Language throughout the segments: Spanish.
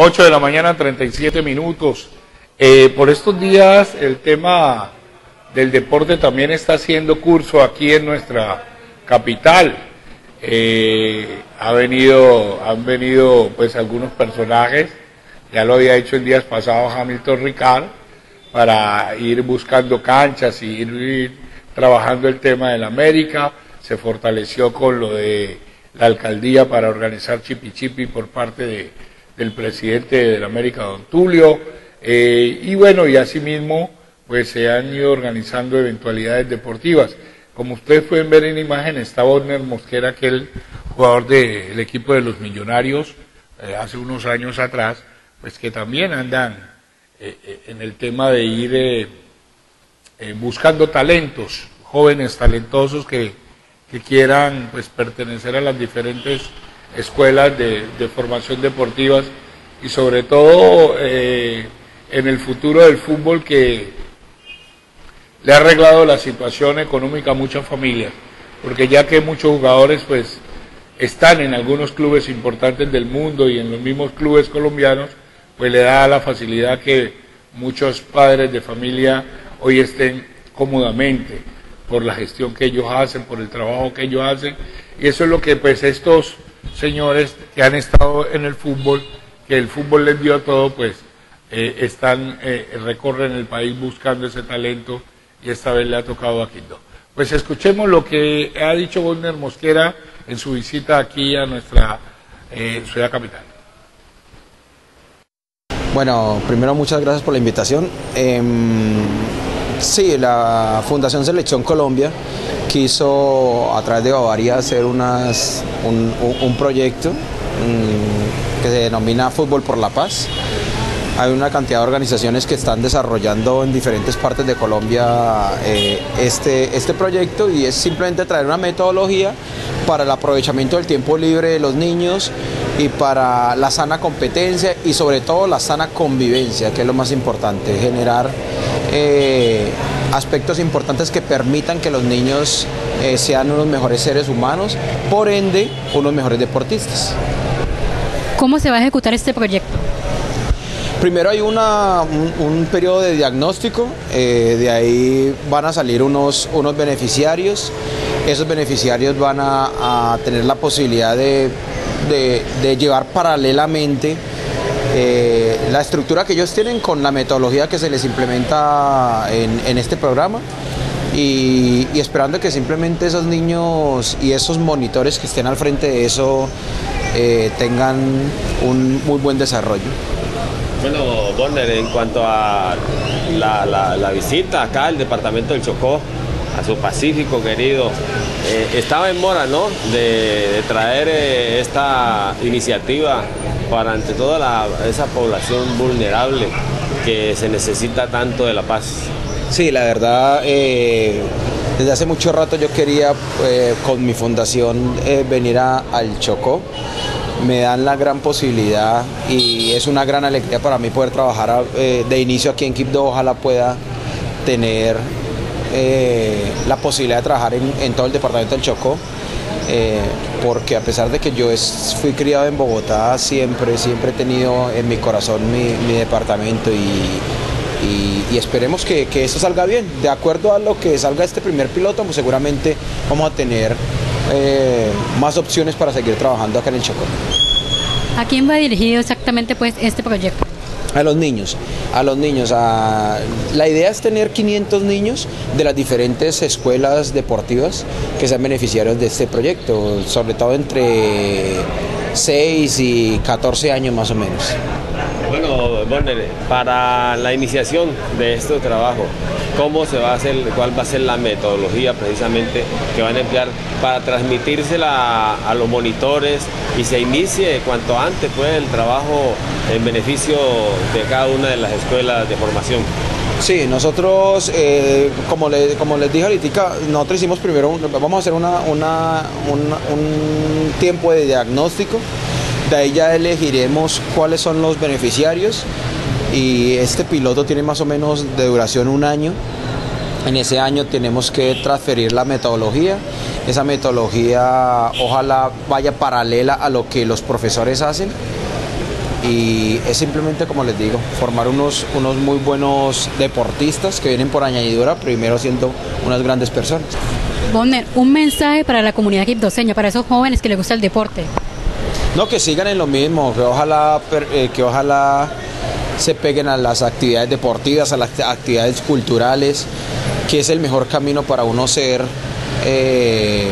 8 de la mañana, 37 minutos. Eh, por estos días el tema del deporte también está haciendo curso aquí en nuestra capital. Eh, ha venido, han venido pues algunos personajes, ya lo había hecho en días pasados Hamilton Ricard, para ir buscando canchas y ir, trabajando el tema de la América. Se fortaleció con lo de la alcaldía para organizar Chipi Chipi por parte de del presidente de la América, don Tulio, eh, y bueno, y asimismo, pues se han ido organizando eventualidades deportivas. Como ustedes pueden ver en la imagen, está Bonner Mosquera, aquel jugador del equipo de los Millonarios, eh, hace unos años atrás, pues que también andan eh, en el tema de ir buscando talentos, jóvenes talentosos que, que quieran pues pertenecer a las diferentes escuelas de, formación deportivas y sobre todo eh, en el futuro del fútbol que le ha arreglado la situación económica a muchas familias, porque ya que muchos jugadores pues están en algunos clubes importantes del mundo y en los mismos clubes colombianos, pues le da la facilidad que muchos padres de familia hoy estén cómodamente por la gestión que ellos hacen, por el trabajo que ellos hacen, y eso es lo que pues estos señores que han estado en el fútbol, que el fútbol les dio todo, pues eh, están, eh, recorren el país buscando ese talento y esta vez le ha tocado a Quito. Pues escuchemos lo que ha dicho Wagner Mosquera en su visita aquí a nuestra eh, ciudad capital. Bueno, primero muchas gracias por la invitación. Em, sí, la Fundación Selección Colombia quiso a través de Bavaria hacer unas, un, proyecto que se denomina Fútbol por la Paz. Hay una cantidad de organizaciones que están desarrollando en diferentes partes de Colombia eh, este, este proyecto y es simplemente traer una metodología para el aprovechamiento del tiempo libre de los niños y para la sana competencia y sobre todo la sana convivencia, que es lo más importante, generar eh, aspectos importantes que permitan que los niños eh, sean unos mejores seres humanos, por ende, unos mejores deportistas. ¿Cómo se va a ejecutar este proyecto? Primero hay una, un, periodo de diagnóstico, eh, de ahí van a salir unos, unos beneficiarios, esos beneficiarios van a, tener la posibilidad de, de llevar paralelamente eh, la estructura que ellos tienen con la metodología que se les implementa en, este programa y, esperando que simplemente esos niños y esos monitores que estén al frente de eso eh, tengan un muy buen desarrollo. Bueno, Bonner, en cuanto a la, visita acá al departamento del Chocó, a su Pacífico querido, eh, estaba en mora, ¿no? De, traer esta iniciativa para ante toda esa población vulnerable que se necesita tanto de la paz. Sí, la verdad, eh, desde hace mucho rato yo quería eh, con mi fundación eh, venir al Chocó. Me dan la gran posibilidad y es una gran alegría para mí poder trabajar de inicio aquí en Quibdó. Ojalá pueda tener la posibilidad de trabajar en todo el departamento del Chocó. Eh, porque a pesar de que yo fui criado en Bogotá, siempre, siempre he tenido en mi corazón mi, departamento y, esperemos que, que, esto salga bien. De acuerdo a lo que salga este primer piloto, pues seguramente vamos a tener eh, más opciones para seguir trabajando acá en el Chocó. ¿A quién va dirigido exactamente pues este proyecto? A los niños, a los niños. La idea es tener 500 niños de las diferentes escuelas deportivas que sean beneficiarios de este proyecto, sobre todo entre 6 y 14 años más o menos. Bueno, Bonner, para la iniciación de este trabajo, ¿cómo se va a hacer, cuál va a ser la metodología precisamente que van a emplear para transmitírsela a, los monitores y se inicie cuanto antes pues, el trabajo en beneficio de cada una de las escuelas de formación? Sí, nosotros, eh, como, como les dije ahorita, nosotros hicimos primero, vamos a hacer una, un tiempo de diagnóstico de ahí ya elegiremos cuáles son los beneficiarios y este piloto tiene más o menos de duración un año. En ese año tenemos que transferir la metodología. Esa metodología ojalá vaya paralela a lo que los profesores hacen y es simplemente como les digo, formar unos, unos muy buenos deportistas que vienen por añadidura, primero siendo unas grandes personas. Bonner, un mensaje para la comunidad quibdoseña, para esos jóvenes que les gusta el deporte. No, que sigan en lo mismo, que ojalá, eh, que ojalá se peguen a las actividades deportivas, a las actividades culturales, que es el mejor camino para uno ser eh,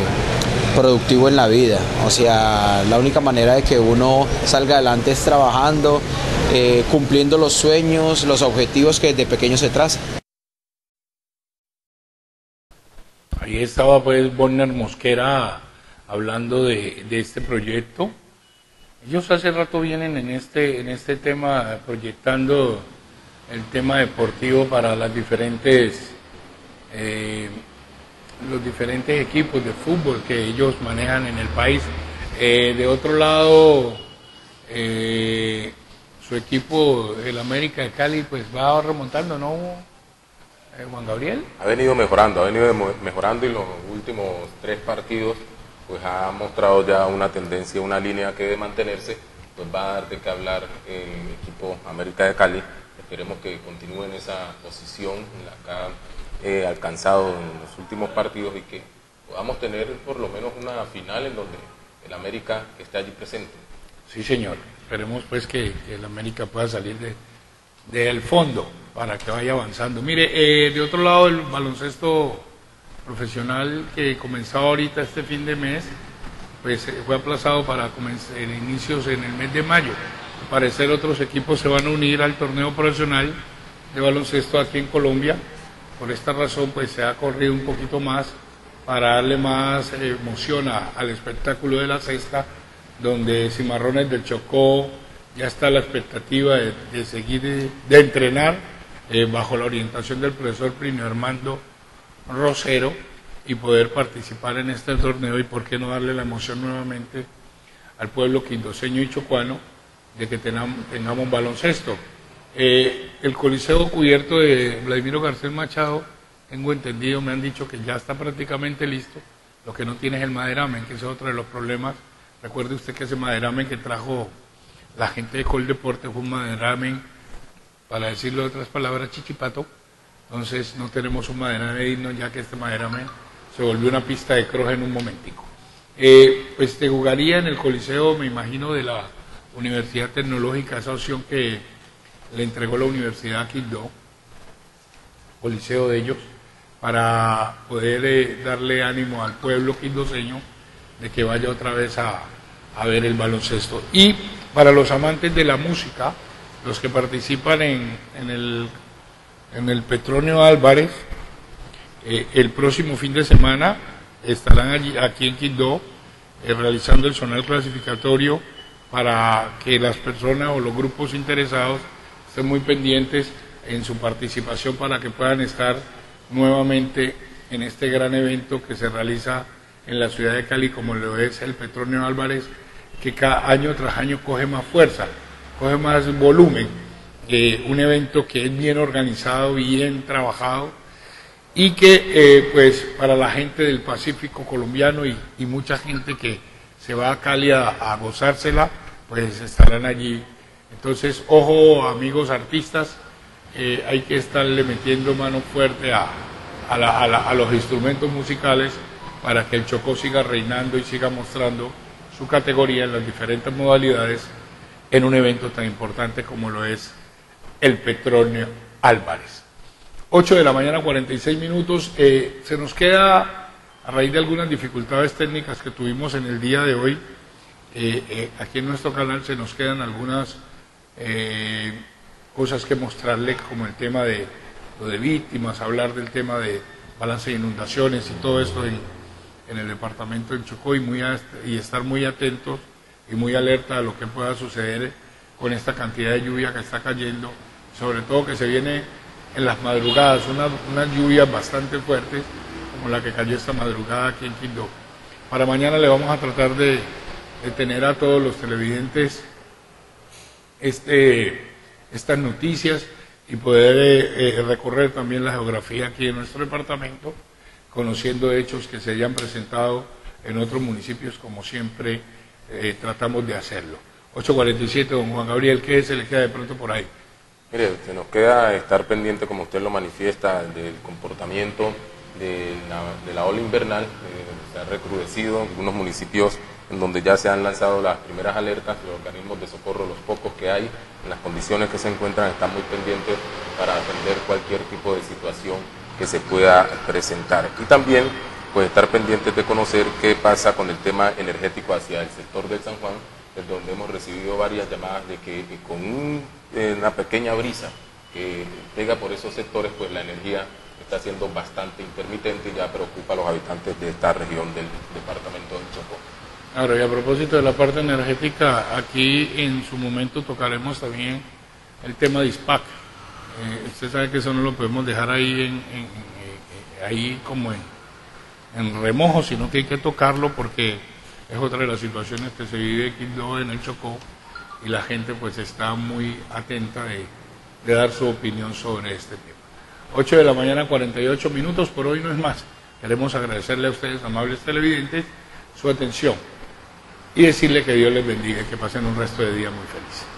productivo en la vida. O sea, la única manera de que uno salga adelante es trabajando, eh, cumpliendo los sueños, los objetivos que desde pequeño se trazan. Ahí estaba pues Bonner Mosquera hablando de, de, este proyecto. Ellos hace rato vienen en este, en este tema proyectando el tema deportivo para las diferentes eh, los diferentes equipos de fútbol que ellos manejan en el país. Eh, de otro lado, eh, su equipo, el América de Cali, pues va remontando, ¿no, eh, Juan Gabriel? Ha venido mejorando, ha venido mejorando y los últimos tres partidos pues ha mostrado ya una tendencia, una línea que de mantenerse, pues va a dar de qué hablar el equipo América de Cali. Esperemos que continúe en esa posición en la que eh, alcanzado en los últimos partidos y que podamos tener por lo menos una final en donde el América esté allí presente. Sí, señor. Esperemos pues que, el América pueda salir de del fondo para que vaya avanzando. Mire, eh, de otro lado el baloncesto profesional que comenzó ahorita este fin de mes, pues eh, fue aplazado para comenzar en inicios en el mes de mayo. Al parecer otros equipos se van a unir al torneo profesional de baloncesto aquí en Colombia por esta razón, pues se ha corrido un poquito más para darle más emoción al espectáculo de la cesta, donde Cimarrones del Chocó ya está la expectativa de, seguir, de, entrenar eh, bajo la orientación del profesor Plinio Armando Rosero y poder participar en este torneo y por qué no darle la emoción nuevamente al pueblo quindoseño y chocuano de que tengamos, tengamos baloncesto. Eh, el Coliseo cubierto de Vladimiro García Machado, tengo entendido, me han dicho que ya está prácticamente listo. Lo que no tiene es el maderamen, que es otro de los problemas. Recuerde usted que ese maderamen que trajo la gente de Coldeporte fue un maderamen, para decirlo de otras palabras, chichipato. Entonces no tenemos un maderamen digno ya que este maderamen se volvió una pista de cross en un momentico. Eh, pues te jugaría en el Coliseo, me imagino, de la Universidad Tecnológica, esa opción que le entregó la Universidad Quindó, o liceo de ellos, para poder eh, darle ánimo al pueblo quindoseño de que vaya otra vez a, ver el baloncesto. Y para los amantes de la música, los que participan en, el, en el Petronio Álvarez, eh, el próximo fin de semana estarán allí, aquí en Quindó eh, realizando el sonal clasificatorio para que las personas o los grupos interesados muy pendientes en su participación para que puedan estar nuevamente en este gran evento que se realiza en la ciudad de Cali, como lo es el Petronio Álvarez, que cada año tras año coge más fuerza, coge más volumen. Un evento que es bien organizado, bien trabajado y que eh, pues para la gente del Pacífico colombiano y, mucha gente que se va a Cali a gozársela, pues estarán allí. Entonces, ojo amigos artistas, eh, hay que estarle metiendo mano fuerte a, los instrumentos musicales para que el Chocó siga reinando y siga mostrando su categoría en las diferentes modalidades en un evento tan importante como lo es el Petronio Álvarez. 8 de la mañana, 46 minutos. Eh, se nos queda, a raíz de algunas dificultades técnicas que tuvimos en el día de hoy, eh, aquí en nuestro canal se nos quedan algunas eh, cosas que mostrarle como el tema de lo de víctimas, hablar del tema de balance de inundaciones y todo esto en, el departamento del Chocó y, muy y estar muy atentos y muy alerta a lo que pueda suceder con esta cantidad de lluvia que está cayendo, sobre todo que se viene en las madrugadas, unas una lluvias bastante fuertes como la que cayó esta madrugada aquí en Quindó. Para mañana le vamos a tratar de, de tener a todos los televidentes este, estas noticias y poder eh, eh, recorrer también la geografía aquí en nuestro departamento, conociendo hechos que se hayan presentado en otros municipios como siempre eh, tratamos de hacerlo. 8.47, don Juan Gabriel, ¿qué se le queda de pronto por ahí? Mire, se nos queda estar pendiente, como usted lo manifiesta, del comportamiento de la, ola invernal. eh, se ha recrudecido en algunos municipios en donde ya se han lanzado las primeras alertas, los organismos de socorro, los pocos que hay, en las condiciones que se encuentran, están muy pendientes para atender cualquier tipo de situación que se pueda presentar. Y también pues estar pendientes de conocer qué pasa con el tema energético hacia el sector del San Juan, donde hemos recibido varias llamadas de que eh, con eh, una pequeña brisa que pega por esos sectores, pues la energía está siendo bastante intermitente y ya preocupa a los habitantes de esta región del departamento del Chocó. Ahora, y a propósito de la parte energética, aquí en su momento tocaremos también el tema de ISPAC. Eh, usted sabe que eso no lo podemos dejar ahí, eh, ahí como en remojo, sino que hay que tocarlo porque es otra de las situaciones que se vive aquí en el Chocó y la gente pues está muy atenta de, dar su opinión sobre este tema. 8 de la mañana, 48 minutos, por hoy no es más. Queremos agradecerle a ustedes, amables televidentes, su atención y decirle que Dios les bendiga y que pasen un resto de día muy feliz.